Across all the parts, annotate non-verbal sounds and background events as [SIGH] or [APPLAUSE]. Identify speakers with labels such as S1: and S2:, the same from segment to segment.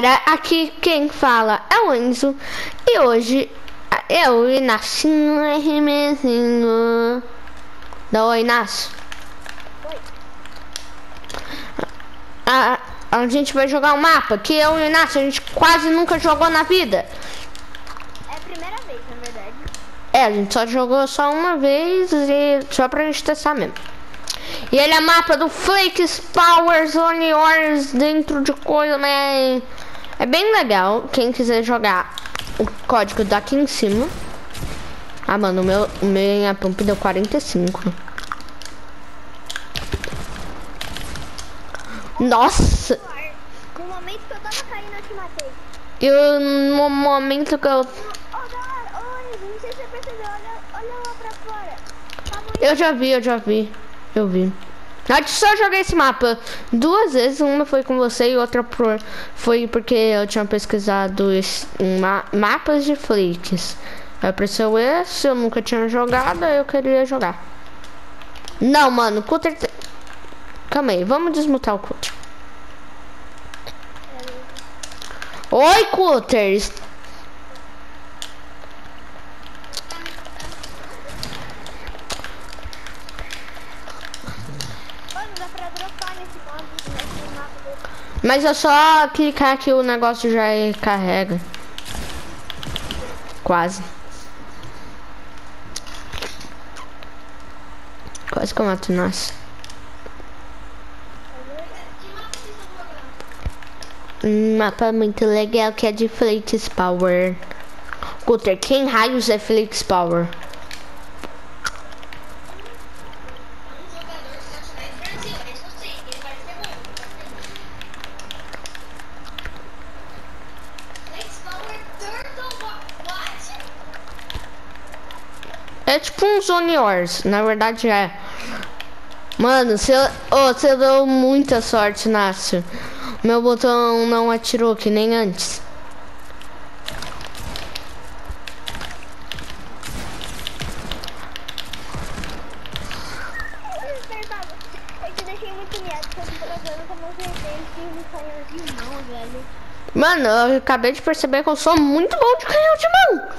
S1: galera, aqui quem fala é o Enzo e hoje eu, Inácio Remezinho. Dá oi, Inácio.
S2: Oi.
S1: A, a gente vai jogar um mapa que eu e o Inácio a gente quase nunca jogou na vida.
S2: É a primeira vez, na verdade.
S1: É, a gente só jogou só uma vez e só pra gente testar mesmo. E ele é mapa do Flakes Power Zone Wars dentro de coisa, mas é bem legal. Quem quiser jogar, o código tá aqui em cima. Ah, mano, o meu, o minha pump deu 45. Nossa!
S2: No momento que eu tava caindo, eu te matei.
S1: E o- no momento que eu...
S2: Ô, galera, olha, não sei se você percebeu, olha, olha lá pra fora. Tá.
S1: Eu já vi, eu já vi. Eu vi. Eu só joguei esse mapa duas vezes. Uma foi com você e outra por, foi porque eu tinha pesquisado esse, ma- mapas de. Aí apareceu esse, eu nunca tinha jogado, eu queria jogar. Não, mano, Cutter... te- Calma aí, vamos desmutar o Cutter. Oi, Cutter! Mas é só clicar que o negócio já carrega. Quase. Quase que eu mato o nosso. Um mapa muito legal que é de Flakes Power. Guter, quem raios é Flakes Power? É tipo um Zone Wars, na verdade é. Mano, você oh, deu muita sorte, Nácio. Meu botão não atirou que nem antes. Mano, eu acabei de perceber que eu sou muito bom de canhão de mão.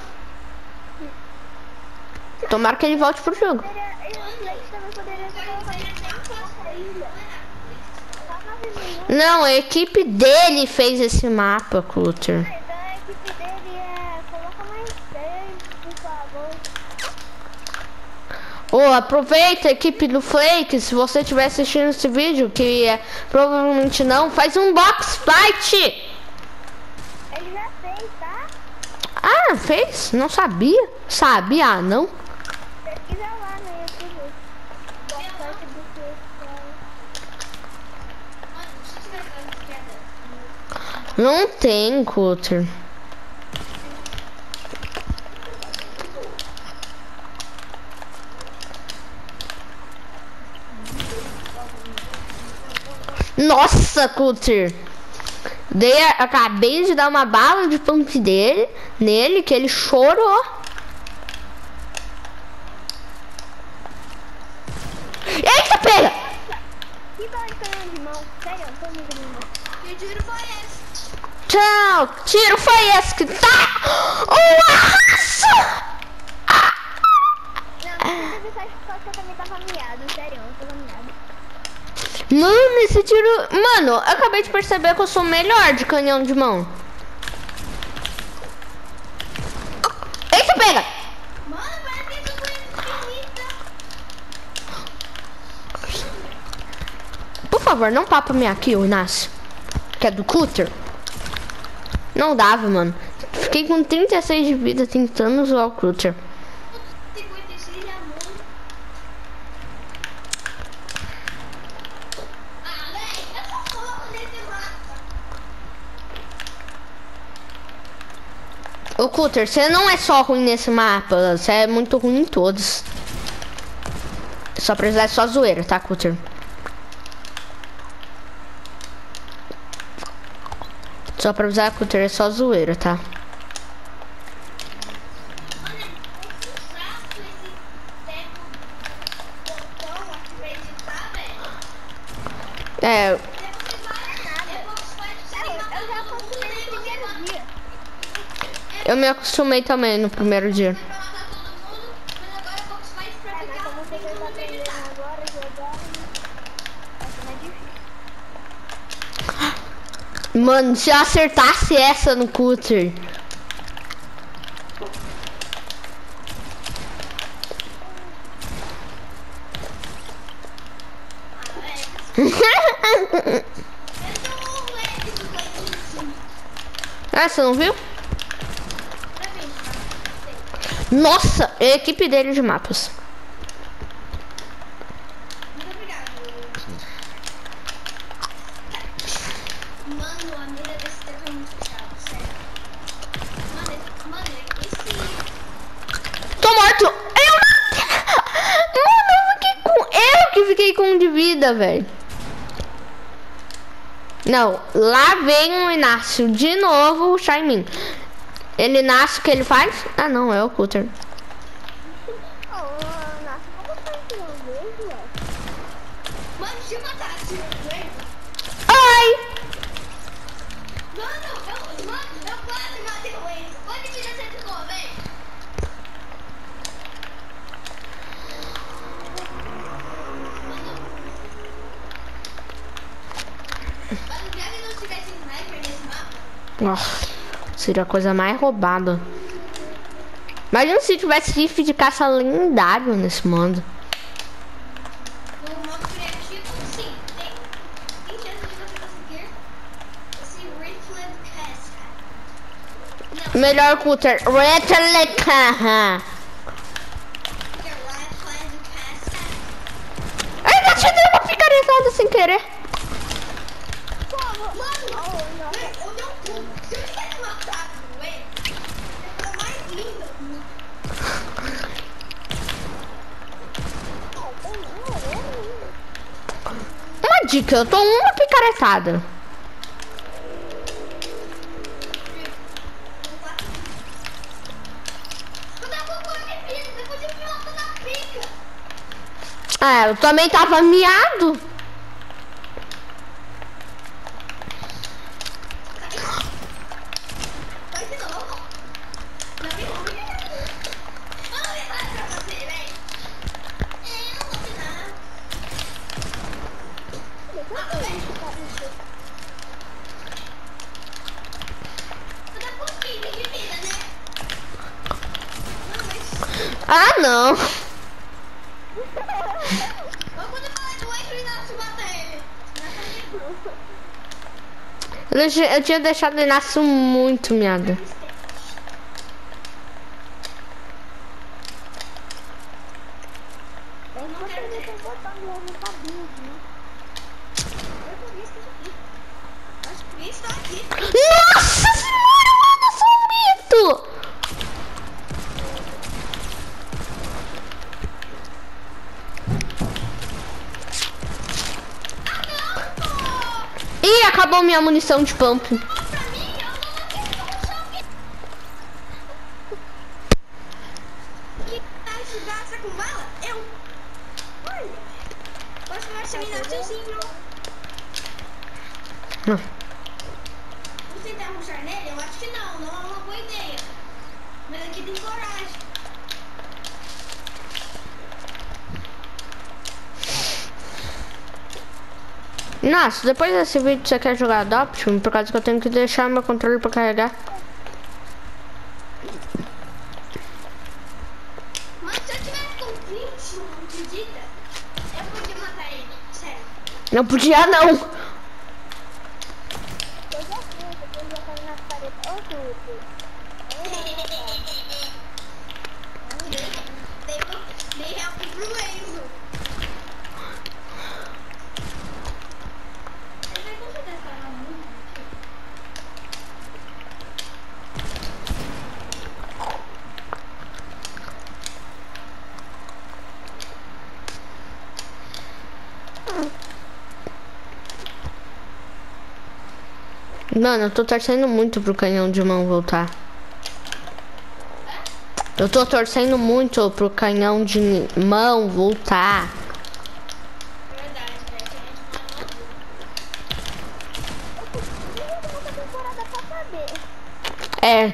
S1: Tomara que ele volte pro jogo. Não, a equipe dele fez esse mapa, Clutter.
S2: Então a equipe dele é. Coloca mais 10, por favor.
S1: Ô, aproveita a equipe do Flake, se você estiver assistindo esse vídeo, que é, provavelmente não, faz um box fight.
S2: Ele já fez, tá?
S1: Ah, fez? Não sabia? Sabia, ah, não?
S2: Pesquisa lá no YouTube. Boa sorte do que
S1: Não tem, Clutter. Nossa, Cutter! Dei, acabei de dar uma bala de pump dele, nele, que ele chorou. Eita, pega!
S2: Que dói canhão de mão? Sério, eu tô lindo. Que tiro foi esse?
S1: Tchau! Tiro foi esse que tá! Um arraso!
S2: Não, não precisa só que eu também tava miado. Sério, eu tava miado.
S1: Mano, esse tiro... Mano, eu acabei de perceber que eu sou melhor de canhão de mão. Eita, pega!
S2: Mano, parece que eu tô infinita.
S1: Por favor, não papa minha kill, Inácio. Que é do Cutter. Não dava, mano. Fiquei com 36 de vida tentando usar o Cutter.
S2: 56 muito. Velho, eu só coloco nesse mapa.
S1: Ô, Cutter, você não é só ruim nesse mapa. Você é muito ruim em todos. Só precisar é só zoeira, tá, Cutter? Só pra avisar que o Twitter é só zoeira, tá?
S2: É. Eu me acostumei também no primeiro dia. Mano, se eu acertasse essa no Cutter. [LAUGHS] ah, você não viu? Nossa, é a equipe dele de mapas. velho. Não, lá vem o Inácio de novo, o Shaimin. Ele nasce, o que ele faz? Ah, não, é o Cutter.
S3: Nossa,
S2: seria a coisa mais roubada. Imagina se tivesse rifle de caça lendário nesse mundo. Melhor cooler. É
S1: Retaleta. Que eu
S2: tô uma picaretada. Ah, eu também tava miado.
S1: eu, eu
S2: tinha deixado o Inácio muito miado. Ih, acabou minha munição de pump.
S1: Se
S2: depois desse vídeo você quer jogar Adoption, por causa que eu tenho que deixar meu controle para carregar. Não podia não! Mano, eu tô torcendo muito pro canhão de mão voltar. Eu tô torcendo muito pro canhão de mão voltar. É.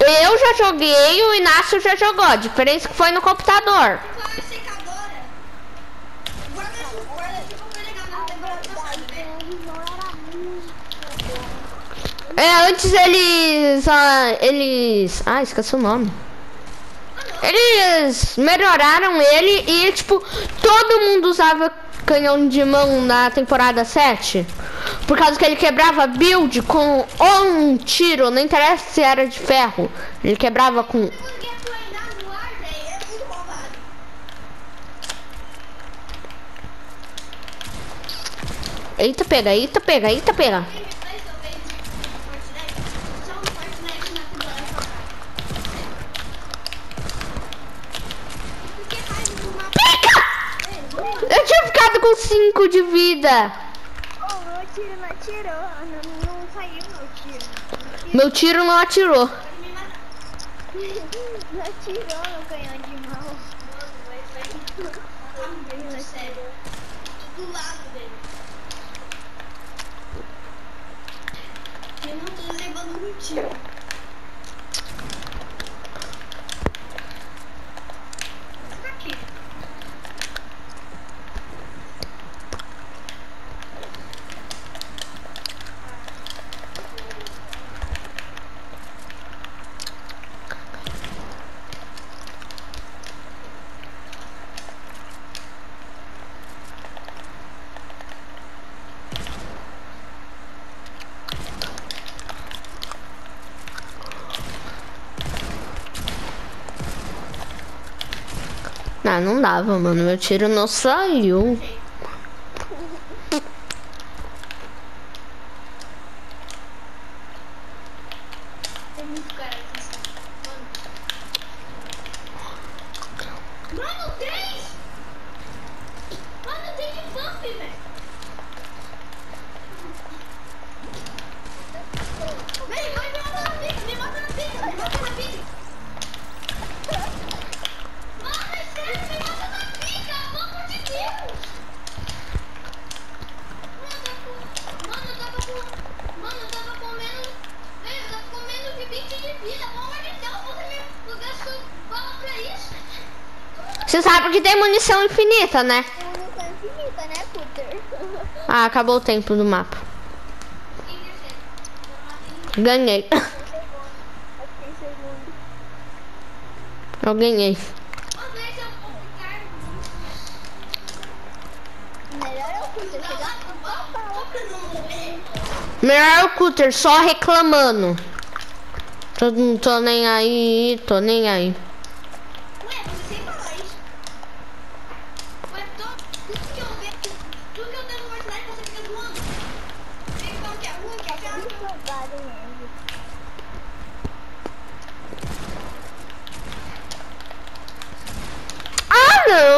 S1: Eu já joguei, o Inácio já jogou. A diferença é que foi no computador. É, antes eles. ah, eles. Ah, esqueci o nome. Eles melhoraram ele e, tipo, todo mundo usava canhão de mão na temporada 7. Por causa que ele quebrava build com um tiro, não interessa se era de ferro. Ele quebrava com. Eita, pega, eita, pega, eita, pega. Eu tinha ficado com 5 de vida.
S4: Oh, meu tiro não atirou. Não, não saiu meu tiro.
S1: Meu tiro não atirou.
S2: Pode me matar.
S4: Não atirou no canhão de mão.
S2: Mano, vai sair. Tá muito sério. Tô do lado dele. Eu não tô levando um tiro. Tá aqui.
S1: Não dava, mano. Meu tiro não saiu.
S2: Tem muito cara aqui. Mano. Mano, tem! Mano, tem de pump, velho. Vem, vai me matar na pica, me mata na pica, me mata na pica. Mano, é sério, me mata na pica, pelo amor de Deus. Mano, eu tava com... Mano, eu tava com... Mano, eu tava comendo... Velho, eu tava comendo de 20 de vida. Pelo amor de Deus, você me... Você gastou bala pra isso?
S1: Você sabe que tem munição infinita, né? Ah, acabou o tempo do mapa. Ganhei.
S4: Eu
S1: ganhei.
S4: Melhor é o Cutter
S1: só reclamando. Tô, não tô nem aí, tô nem aí.
S2: Ué, você sem falar isso. Ué, tô, tudo que eu vejo, tudo que eu tenho no Fortnite, você fica zoando. Tem que falar que é ruim, que é chato.
S4: Muito roubado mesmo.
S1: Ah não, Cutter.
S4: Ah, não, eu te odeio,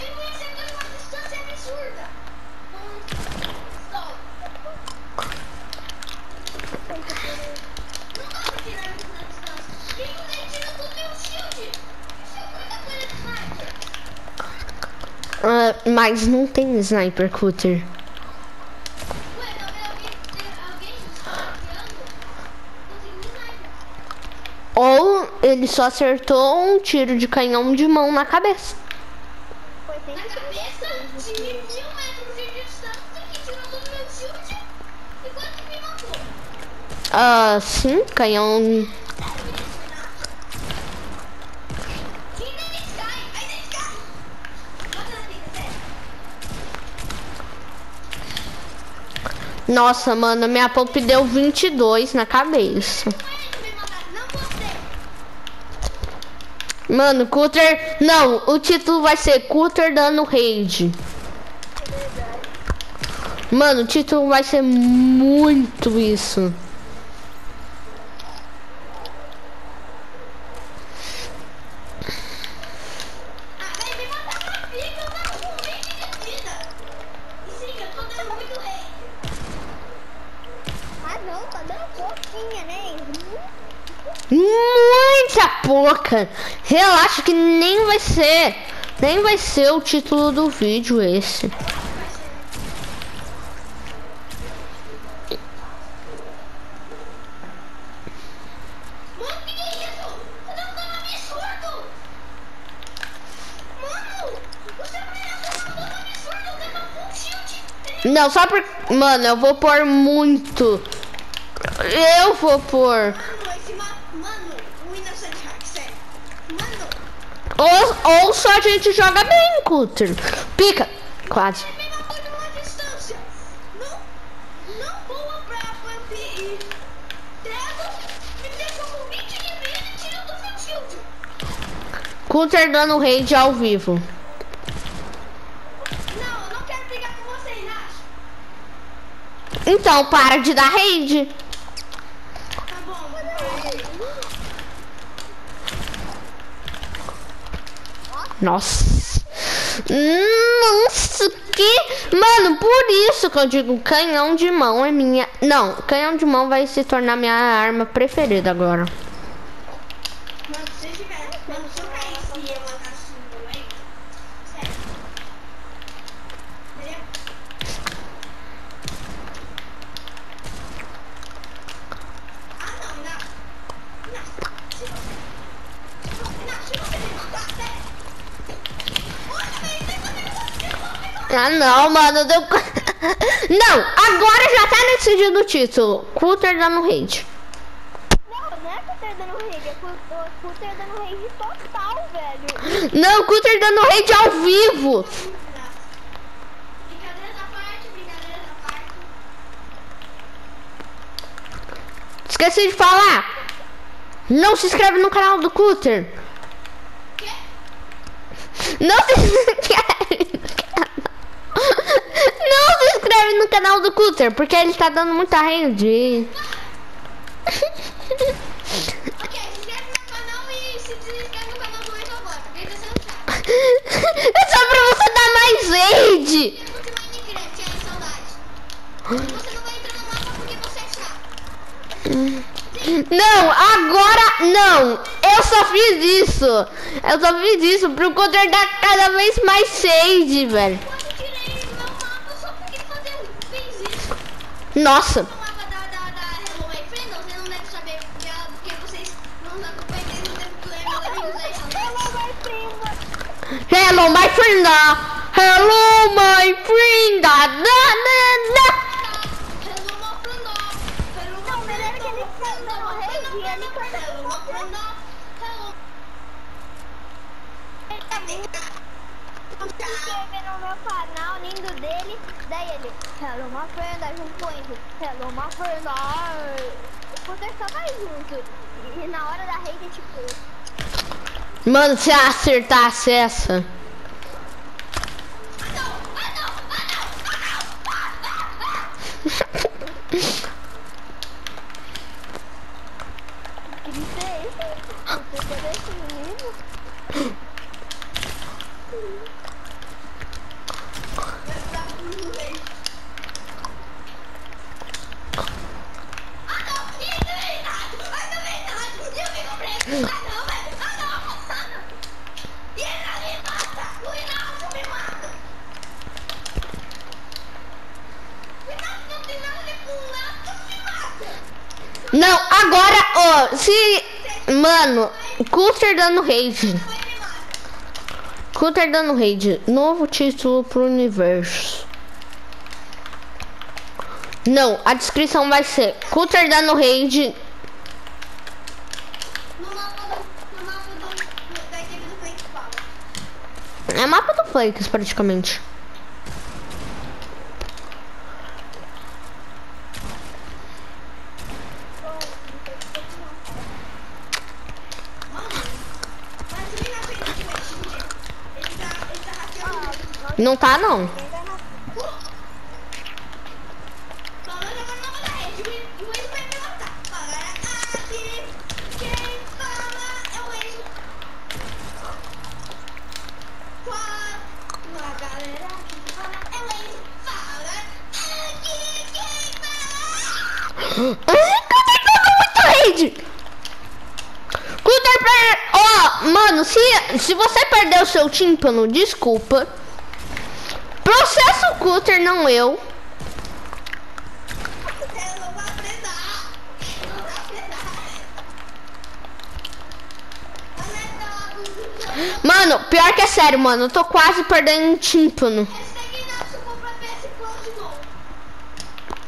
S1: é
S2: muita coisa de sniper.
S1: Ah, mas não tem sniper, Cutter. Ele só acertou um tiro de canhão de mão na cabeça.
S2: Na cabeça de mil metros de distância que tirou do meu shield e quase me matou.
S1: Ah, sim, canhão.
S2: E.
S1: Nossa, mano, minha pop deu 22 na cabeça.
S2: Não é ele me matar, não você.
S1: Mano, Cutter. Não, o título vai ser Cutter dando raid. Mano, o título vai ser muito isso.
S2: dando muito rei.
S4: Ah não, tá dando pouquinha, né?
S1: Muita pouca. Relaxa que nem vai ser. Nem vai ser o título do vídeo esse. Não, só por. Mano, eu vou pôr muito. Eu vou pôr.
S2: O Innocent Hack, sério. Mano,
S1: Ou, ou só a gente joga bem, Cutter. Pica. Quase.
S2: a mesma coisa numa distância. Não, não voa pra Pump Trevor me deixou com 20 de vida tirou do meu shield.
S1: Cutter dando raid ao vivo.
S2: Não, eu não quero brigar com.
S1: Então, para de dar raid.
S2: Tá bom,
S1: Nossa. Nossa, que. Mano, por isso que eu digo canhão de mão é minha. Não, canhão de mão vai se tornar minha arma preferida agora.
S2: Mano, se eu tiver. Mano, se eu caísse e eu matasse o meu ex, sério. Entendeu? Ah, não, não. Não, se você. Não, se você me matar, sério. Olha, velho, tem que fazer
S1: Ah, não, mano. Deu... [LAUGHS] não, agora já tá decidido o título. Cutter dando raid.
S4: Não, não é Cutter dando rage, é Cu- Cutter dando rage total, velho.
S1: Não, Cutter dando raid ao vivo.
S2: Brincadeira da parte, brincadeira da parte.
S1: Esqueci de falar. Não se inscreve no canal do Cutter. Não se [LAUGHS] inscreve no canal. Não se inscreve no canal do Cutter, porque ele tá dando muita raid.
S2: Ok, se inscreve no canal e se desinscreve no canal do agora.
S1: É só pra você dar mais
S2: é. E você não
S1: agora não. Eu só fiz isso. Eu só fiz isso pro Cutter dar cada vez mais raid, velho.
S4: Prima.
S1: Hello, my friend. Hello, my friend. Da, da, da.
S2: Hello my friend, hello
S4: Não,
S2: my
S4: melhor
S2: friend,
S4: que ele tá dando rage, ele tá
S2: hello my friend, hello
S4: Ele tá muito se inscrever no meu canal, lindo dele. Daí ele, my friend, aí junto com ele, hello my friend, ai. O Cutter só vai junto. E na hora da rede, tipo,
S1: Mano, se acertasse essa.
S4: grita esse. Você foi desse menino.
S1: Não, agora, ó, se... Mano, Cutter dando raid. Cutter dando raid. Novo título pro universo. Não, a descrição vai ser Cutter dando raid. É mapa do Flakes, praticamente. Não tá, não. Se, você perdeu seu tímpano, desculpa. Cutter, não eu. Mano, pior que é sério, mano. Eu tô quase perdendo um tímpano.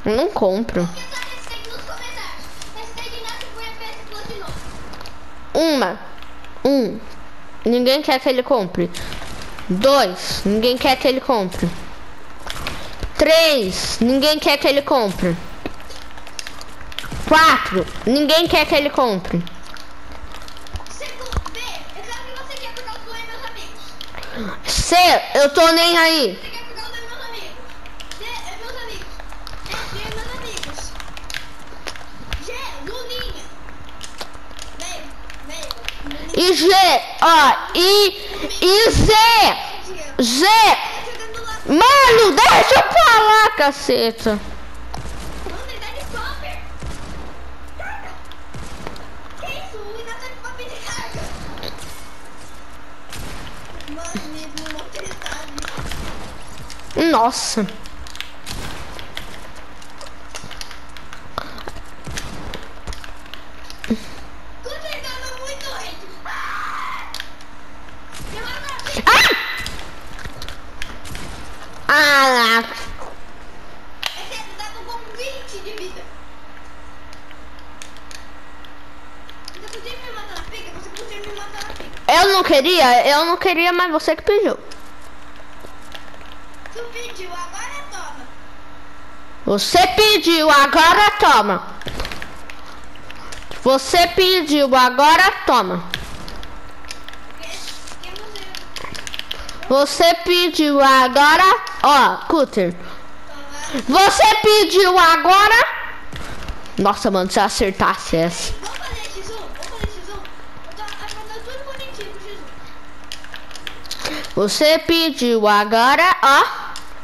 S1: Eu não compro. Uma. Um. Ninguém quer que ele compre. Dois. Ninguém quer que ele compre. Três. Ninguém quer que ele compre. Quatro. Ninguém quer que ele compre.
S2: Segundo, B, eu quero que você quer cuidar dos meus amigos.
S1: C. Eu tô nem aí.
S2: Você quer cuidar dos meus amigos. D, meus amigos. F, meus amigos. G, Luninha. Vem, vem.
S1: E G. Ó. I. E Z. Z. Mano, deixa eu falar, caceta.
S2: Mano, ele tá de popper. Carga. Que isso? O Inácio tá de popper de carga. Mano, mesmo, não ele sabe.
S1: Nossa.
S2: Quando ele dando muito hate. Ah! Me mata.
S1: Ah! Ah!
S2: É sério, tava com 20 de vida. Você podia me matar na pica? Você podia me matar na pica.
S1: Eu não queria, eu não queria, mas você que pediu.
S2: Tu pediu, agora toma.
S1: Você pediu, agora toma. Você pediu, agora toma.
S2: Você
S1: pediu agora, ó, Cutter. Você pediu agora. Nossa, mano, se eu acertasse essa.
S2: Vamos fazer X1? Vamos fazer X1? Eu tô achando tudo bonitinho com X1.
S1: Você pediu agora, ó.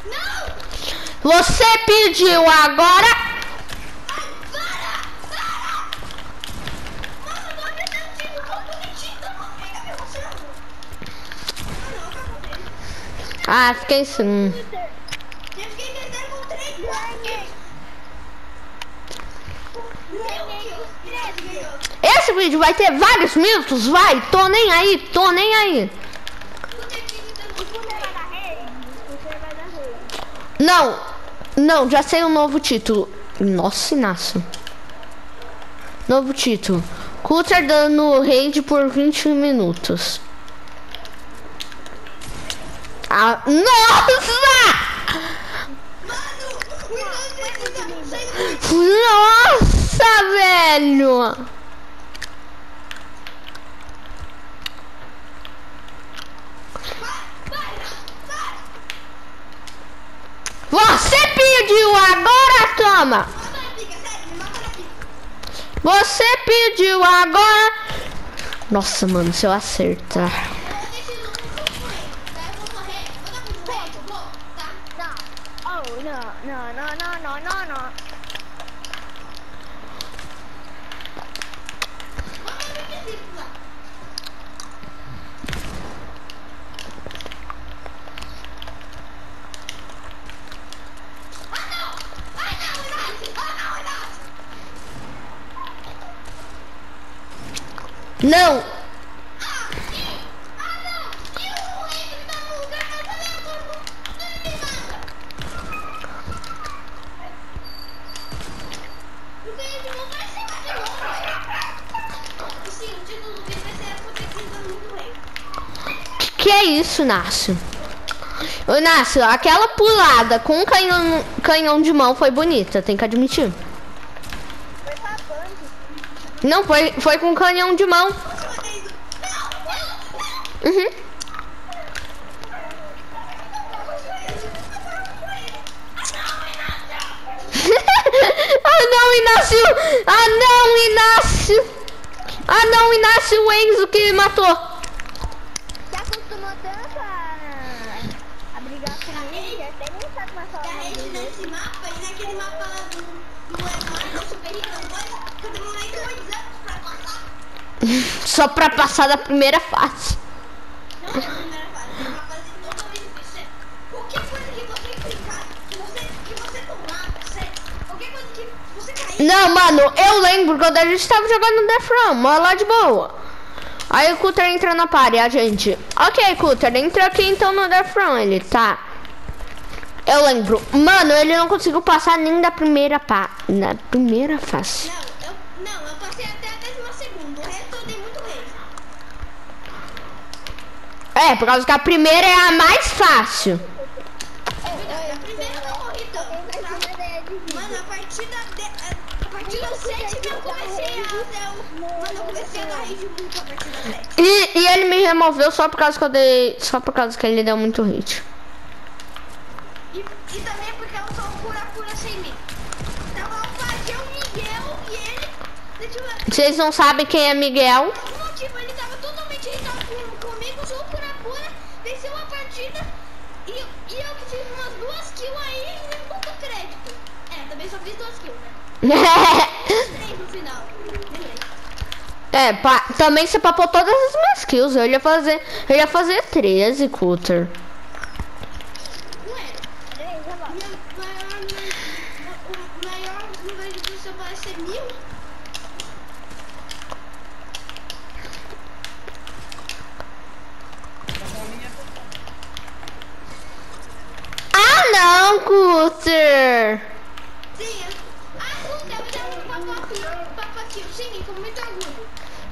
S2: Não!
S1: Você pediu agora.
S2: Para! Para! Mano, eu tô apertando o time tão bonitinho, fofinho, me mostrando. Ah, não,
S1: fiquei assim.
S2: Eu fiquei três.
S1: Esse vídeo vai ter vários minutos, vai. Tô nem aí, tô nem aí. Não, não, já sei o novo título. Nossa, Inácio. Novo título. Cutter dando raid por 20 minutos. Ah, nossa!
S2: Mano,
S1: Nossa, velho!
S2: Vai, vai, vai.
S1: Você pediu, agora toma! Você pediu, agora... Nossa, mano, se eu acertar...
S2: Eu deixo no correr, tá? Eu vou correr, vou dar pro rei, eu vou, tá?
S4: Não. Oh, não, não, não, não, não, não, não.
S2: Manda no invisível lá. Ah, não! Ah, não, Inácio! Ah, não, Inácio!
S1: Não!
S2: Ah, ih! Ah, não! E o rei que tá no lugar mais aleatório do ele me mata! O vídeo não vai ser mais de novo. Sim, o título do vídeo vai ser a protegida rei.
S1: Que é isso, Inácio? Ô, Inácio, aquela pulada com um canhão, canhão de mão foi bonita, tem que admitir. Não, foi, foi com canhão de mão. Uhum. [LAUGHS] ah não, Inácio! Ah não, Inácio! Ah não, Inácio, Enzo que matou.
S4: não sabe mais falar.
S2: Nesse mapa, e naquele mapa lá do, Eduardo, super rico, eu
S1: demorei dois anos pra passar. Só
S2: pra passar da primeira fase. Não, não, não.
S1: Não, mano, eu lembro quando a gente tava jogando Death Run, mas lá de boa. Aí o Cutter entra na party, a gente. Ok, Cutter, entra aqui então no Death Run, ele, tá. Eu lembro. Mano, ele não conseguiu passar nem da primeira pá. Na primeira fase.
S2: não, eu, não, eu passei até a décima segunda, o resto eu dei muito rei.
S1: É, por causa que a primeira é a mais fácil.
S2: A primeira eu não morri tanto? Mano, a partir da, de, a, a partir da sétima eu comecei a Mano, eu comecei a dar rage muito a partir da sétima.
S1: E, e ele me removeu só por causa que eu dei. Só por causa que ele deu muito hit.
S2: E, e também porque um cura-cura sem mim. Tava o Miguel e ele. Ver.
S1: Vocês não sabem quem é Miguel?
S2: Por algum motivo ele tava totalmente irritado com, comigo, sou o cura-cura, venceu a partida. E, eu- e eu fiz umas duas kills aí e nem botou crédito. É, também só fiz duas kills, né? [LAUGHS] Três no final. Beleza.
S1: É, pa- também você papou todas as minhas kills. Eu ia fazer. Eu ia fazer 13, Cutter.
S2: Não era. Minha maior, o maior número de pessoas parece ser mil.
S1: Ah não, Cutter!
S2: Sim, eu... Ah, não, deve dar um papaquinho, papaquinho, sim, com muito orgulho.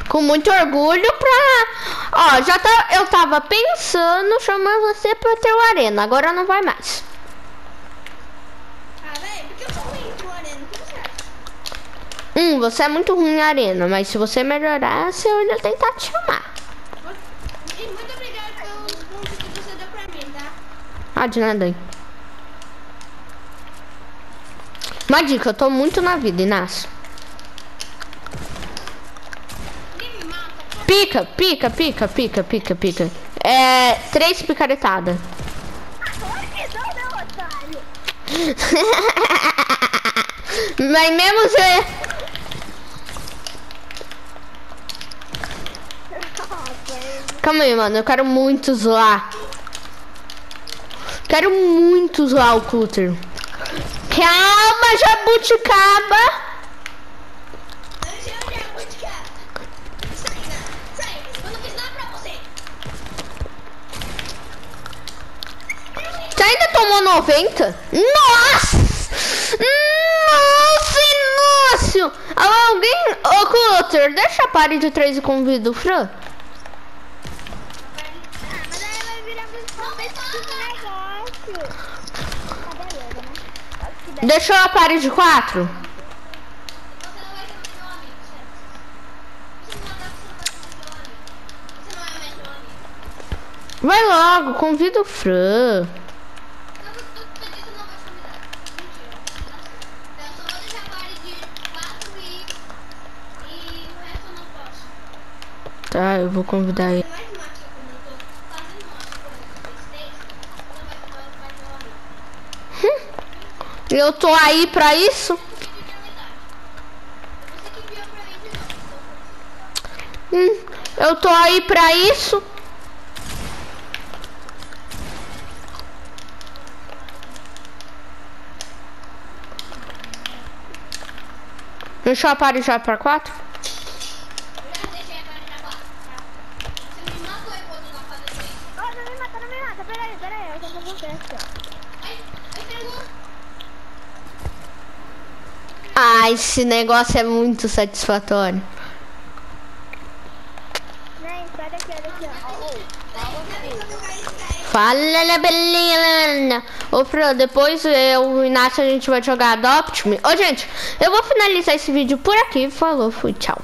S1: Com muito orgulho pra. Ó, já tá. Eu tava pensando chamar você pra ter o arena. Agora não vai mais.
S2: Ah, velho, porque eu sou ruim pro arena, o que você acha?
S1: Hum, você é muito ruim em arena, mas se você melhorar, eu ia tentar te chamar.
S2: E muito obrigado pelos pontos que você deu pra mim, tá?
S1: Ah, de nada aí. Uma dica, eu tô muito na vida, Inácio. Pica, pica, pica, pica, pica, pica. É. Três picaretadas. [LAUGHS] Mas mesmo você. Calma aí, mano. Eu quero muito zoar. Quero muito zoar o Cutter. Calma, jabuticaba.
S2: Você.
S1: Ainda tomou 90? Nossa! Nossa, Inácio! Alguém... Ô, Cutter, deixa a parede de três e convida o Fran.
S4: Ah, mas aí vai virar esse negócio. Ah, beleza, né? Acho que deve.
S1: Deixou a parede de quatro?
S2: Você não vai
S1: logo, convida o Fran.
S2: Eu tô tô dizendo não vai convidar. Mentira. Eu só vou deixar a party de 4 e. E o resto eu não posso.
S1: Tá, eu vou convidar ele.
S2: Ainda mais macho como eu tô fazendo macho com o Playstation. Não vai ser mais meu amigo.
S1: Eu tô aí pra isso? Hum, eu tô aí pra isso? Deixou a parede já pra quatro?
S2: Eu já deixei a party na 4. Tá? Você me matou enquanto eu tava fazendo isso.
S4: Ó, não me mata, não me mata. Peraí, peraí. Eu tô com você aqui, ó.
S2: Aí, aí pegou.
S1: Ah, esse negócio é muito satisfatório. Fala, la belinha. Ô, Fran, depois eu, o Inácio, a gente vai jogar Adopt Me. Ô, gente, eu vou finalizar esse vídeo por aqui. Falou, fui, tchau.